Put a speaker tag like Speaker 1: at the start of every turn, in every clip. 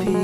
Speaker 1: floor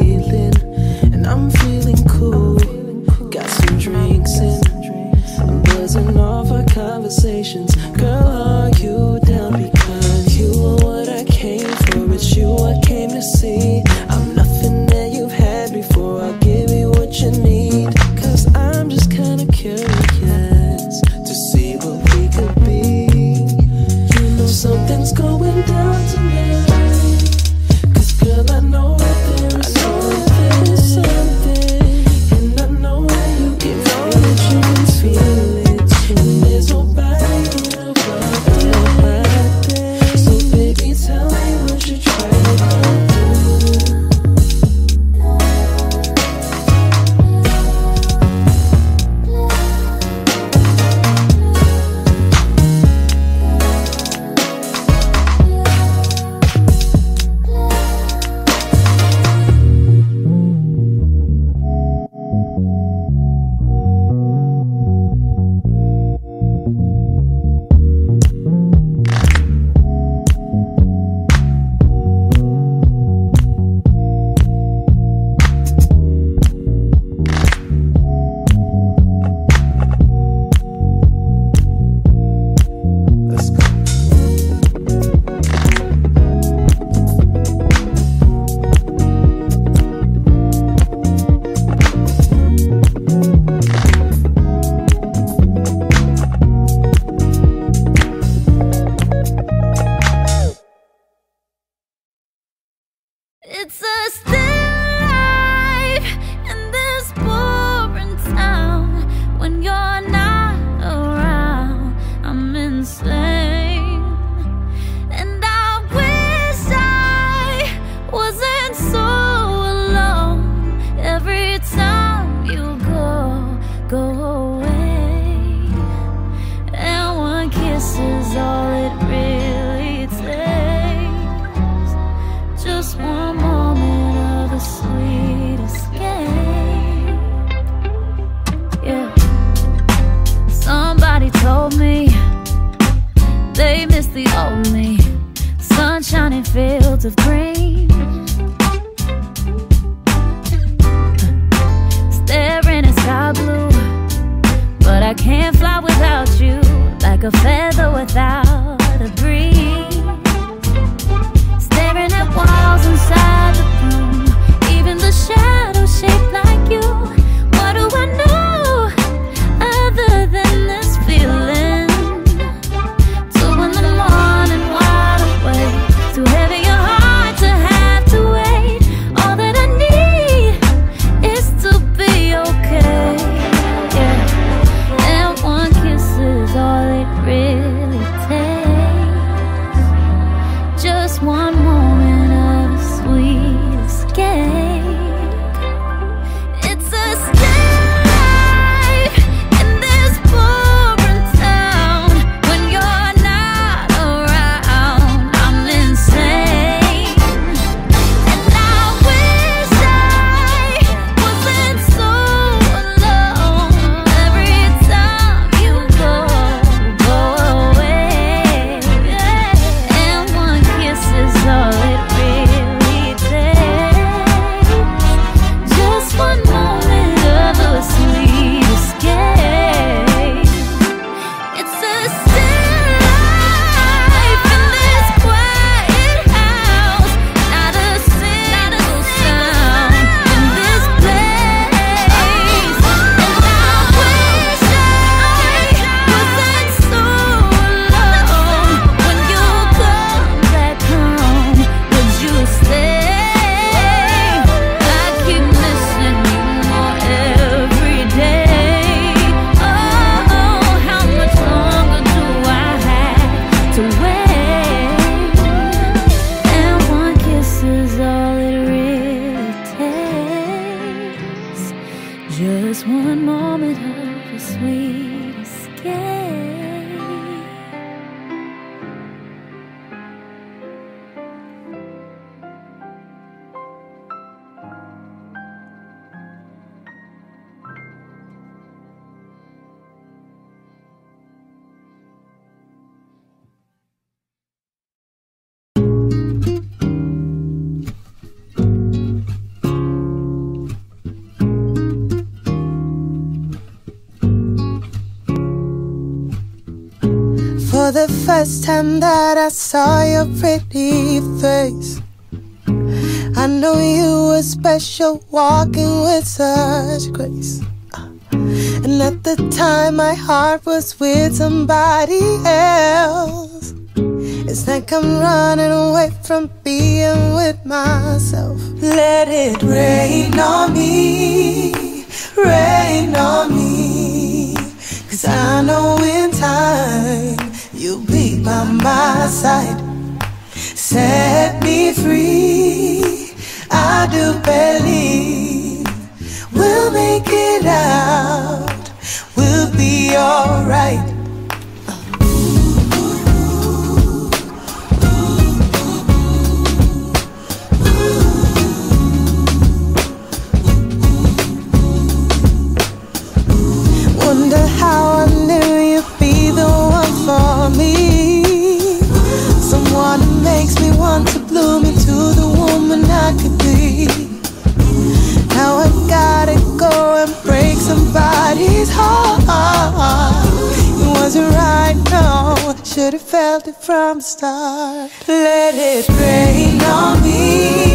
Speaker 2: of green.
Speaker 3: For the first time that I saw your pretty face, I knew you were special, walking with such grace. And at the time, my heart was with somebody else. It's like I'm running away from being with myself. Let it rain on me, rain on me. Cause I know in time You'll be by my side, set me free. I do believe we'll make it out, we'll be alright. from the start. Let it rain on me.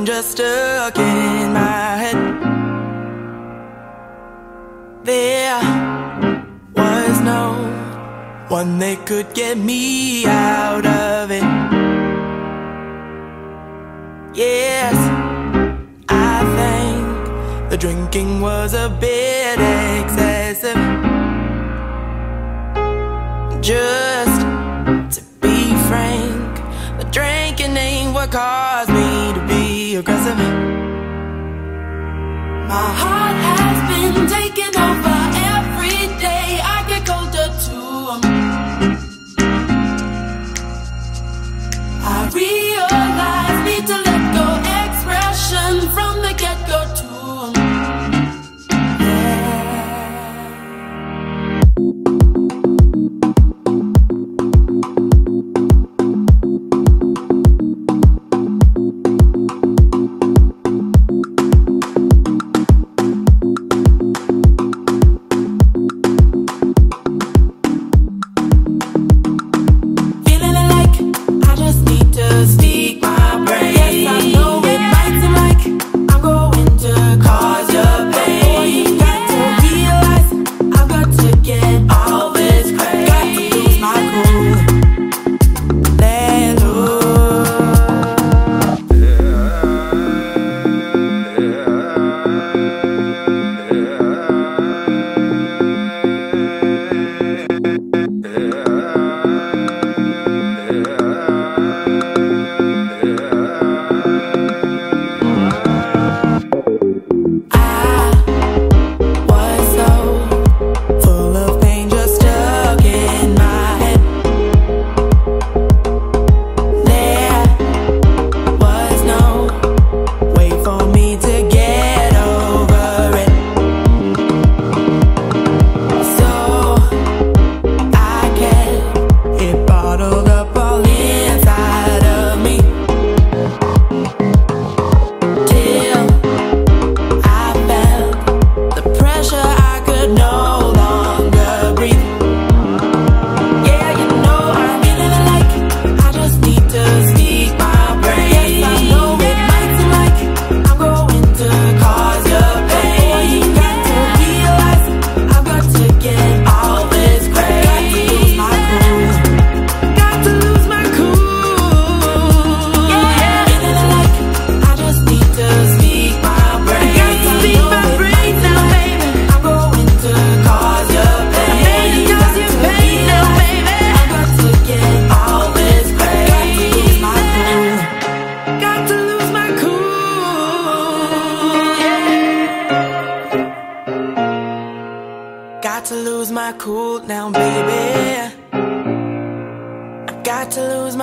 Speaker 4: Pain just stuck in my head. There was no one that could get me out of it. Yes, I think the drinking was a bit excessive. Just to be frank. The drinking ain't what caused be aggressive.
Speaker 5: My heart has been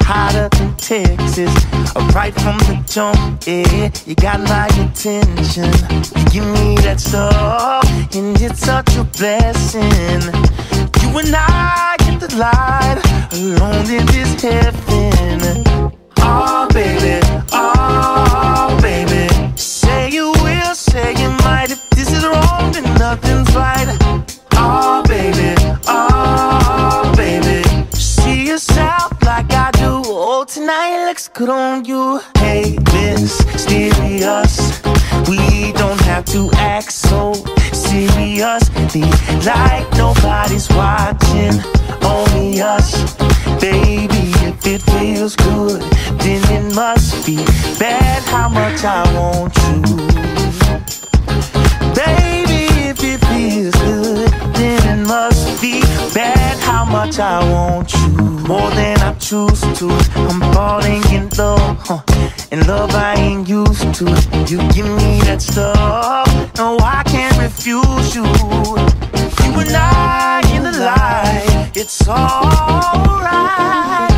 Speaker 6: hotter than Texas. Right from the jump, yeah, you got my attention. You give me that stuff, and it's such a blessing. You and I get the light alone in this heaven. Oh, baby, good on you. Hey, mysterious. We don't have to act so seriously like nobody's watching. Only us, baby. If it feels good, then it must be bad. How much I want you, baby. If it feels good, then it must be bad. How much I want you more than choose to. I'm falling in love, huh? and love I ain't used to. You give me that stuff, no, I can't refuse you. You and I in the light, it's alright,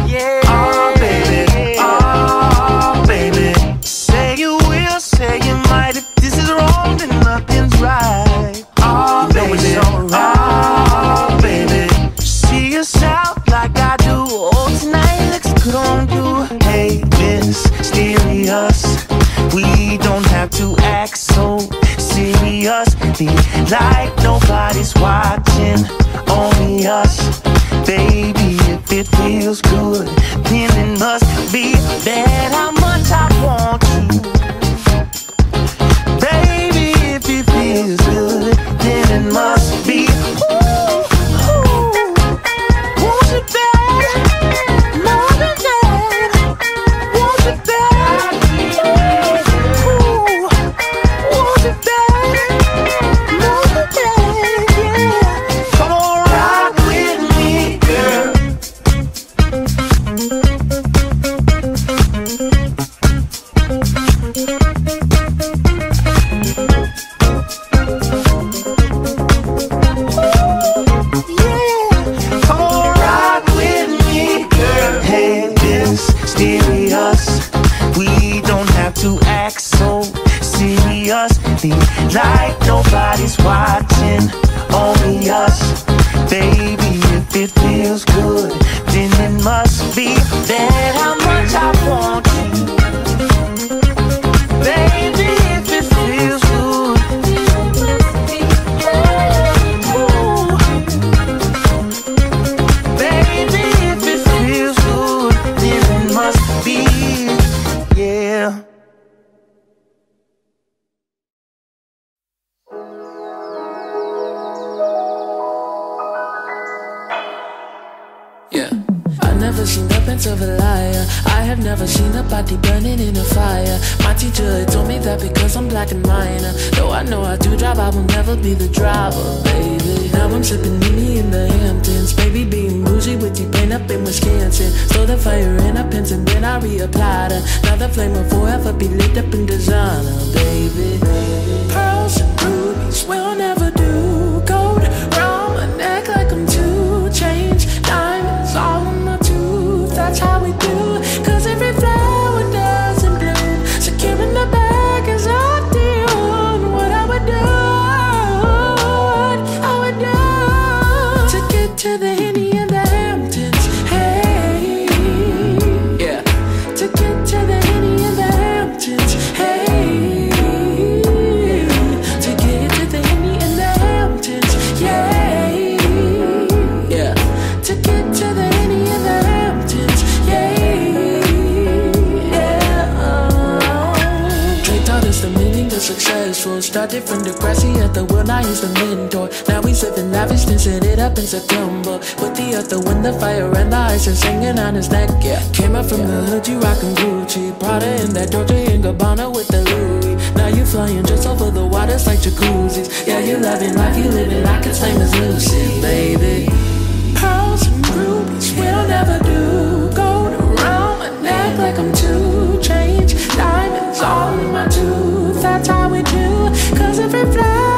Speaker 6: like nobody's watching. Only us, baby. If it feels good, then it must be bad.
Speaker 7: Never seen the prince of a liar. I have never seen a body burning in a fire. My teacher told me that because I'm black and minor. Though I know I do drive, I will never be the driver, baby. Now I'm sipping Nini in the Hamptons. Baby being bougie with T-Pain up in Wisconsin. Stole the fire in a pins and then I reapplied her. Now the flame will forever be lit up in designer, baby. Pearls and rubies will never how we do. Successful. Started from the grassy at the world, I used to mentor. Now he's living lavish, then set it up in September. With the earth, the wind, the fire, and the ice, and singing on his neck. Yeah, came up from the hood, you rockin' Gucci, Prada in that Dolce and Gabbana with the Louis. Now you flying just over the waters like jacuzzis. Yeah, you loving life, you living like name is Lucy, baby. Pearls and rubies will never do. Gold around my neck like I'm two chains. Diamonds all my tooth. That's how we do. Cause every flower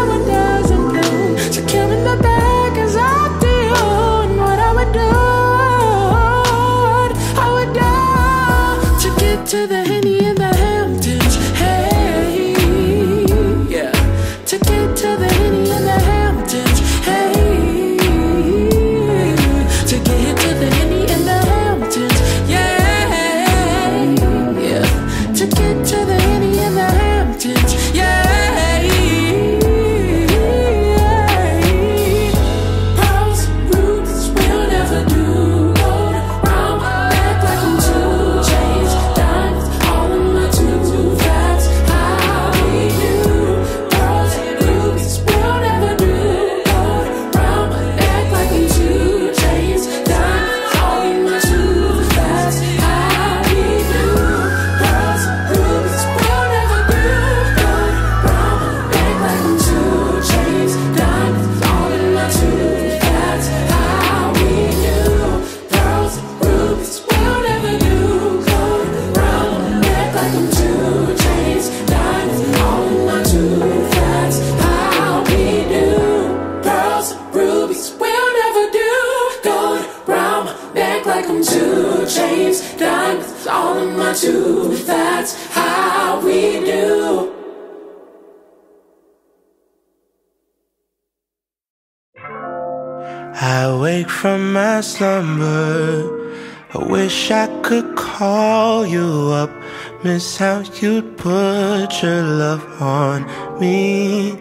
Speaker 8: miss how you'd put your love on me.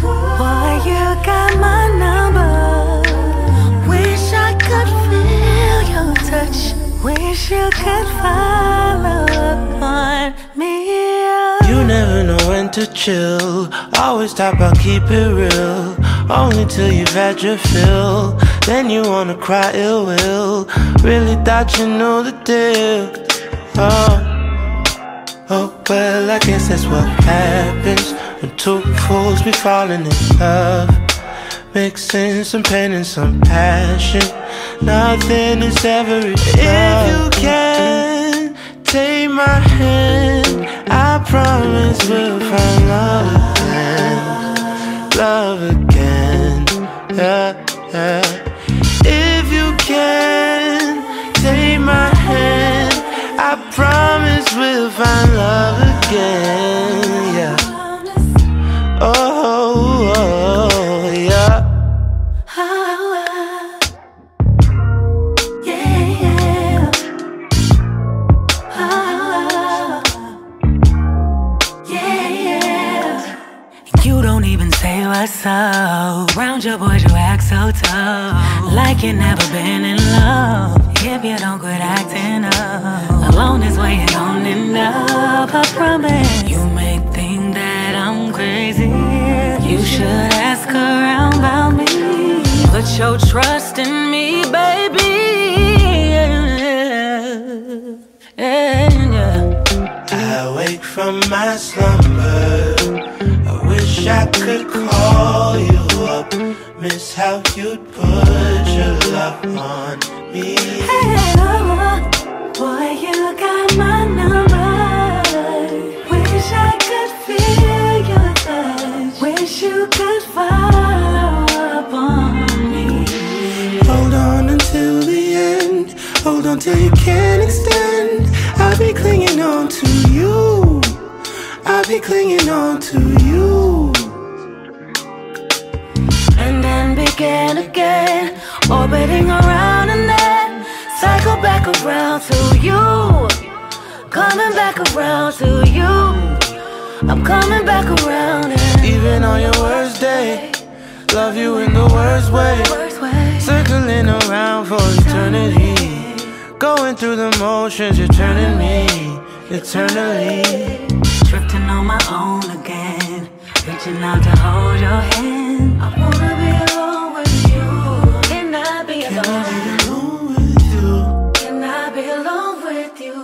Speaker 9: Boy, you got my number. Wish I could feel your touch. Wish you could follow up on me.
Speaker 8: You never know when to chill. Always talk about keep it real. Only till you've had your fill. Then you wanna cry ill will. Really thought you knew the deal. Oh. Oh, well, I guess that's what happens when two fools be falling in love. Mixing some pain and some passion. Nothing is ever enough. If you can take my hand, I promise we'll find love again. Love again. Yeah, yeah. If you can take my hand, I promise we'll find love again. Yeah. Oh, oh, yeah.
Speaker 9: You don't even say what's up. Round your boys, you act so tough. Like you never been in love. Trust in me, baby. Yeah, yeah.
Speaker 8: I wake from my slumber. I wish I could call you up. Miss how you'd put your love on me.
Speaker 9: Hey, lover, boy, you got my number. Wish I could feel your touch. Wish you could follow
Speaker 8: Hold on till you can't extend. I'll be clinging on to you. I'll be clinging on to you.
Speaker 9: And then begin again, orbiting around and then cycle back around to you. Coming back around to you. I'm coming back around and
Speaker 8: Even on your worst day, love you in the worst way. Going through the motions, you're turning me eternally.
Speaker 9: Drifting on my own again. Reaching out to hold your hand. I wanna be alone with you. Can I be alone? Alone with you? Can I be alone with you?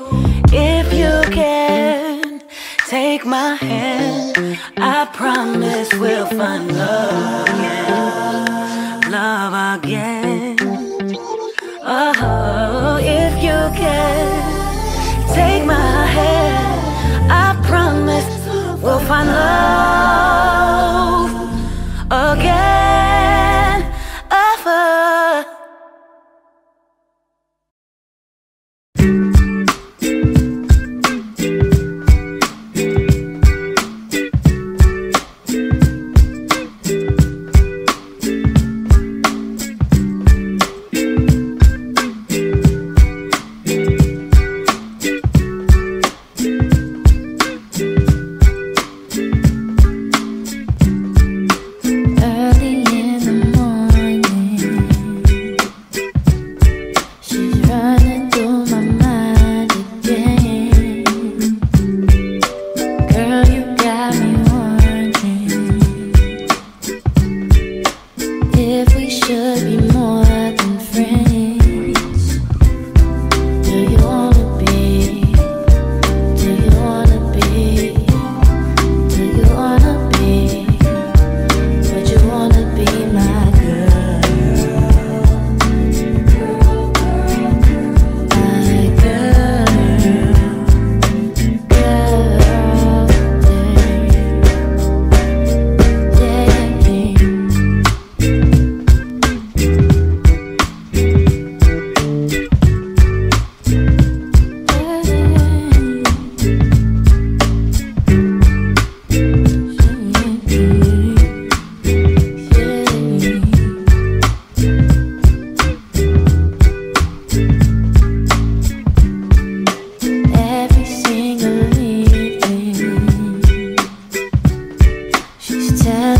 Speaker 9: If you can take my hand, I promise we'll find love again. Love again. Oh, you can take my hand, I promise we'll find love again.
Speaker 10: tell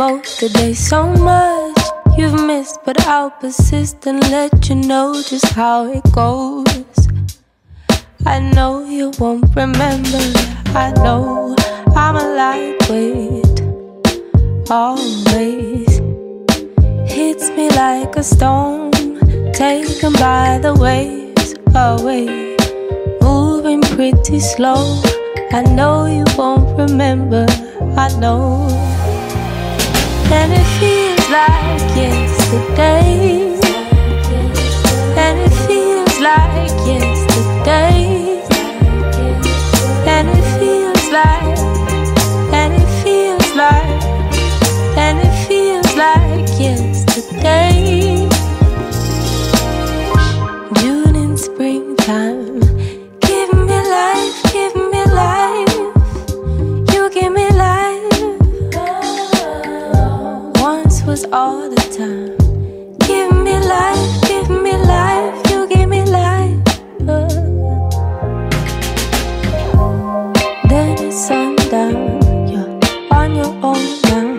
Speaker 10: both today so much. You've missed, but I'll persist and let you know just how it goes. I know you won't remember. I know I'm a lightweight. Always hits me like a stone, taken by the waves away, moving pretty slow. I know you won't remember. I know, and it feels like yesterday, and it feels like yesterday. All the time. Give me life, give me life. You give me life. Then it's sundown, you're on your own now.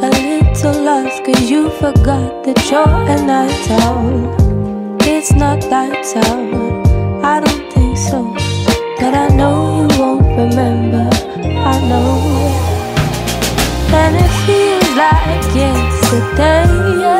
Speaker 10: A little lost, cause you forgot that you're a night owl. It's not lights out, yesterday.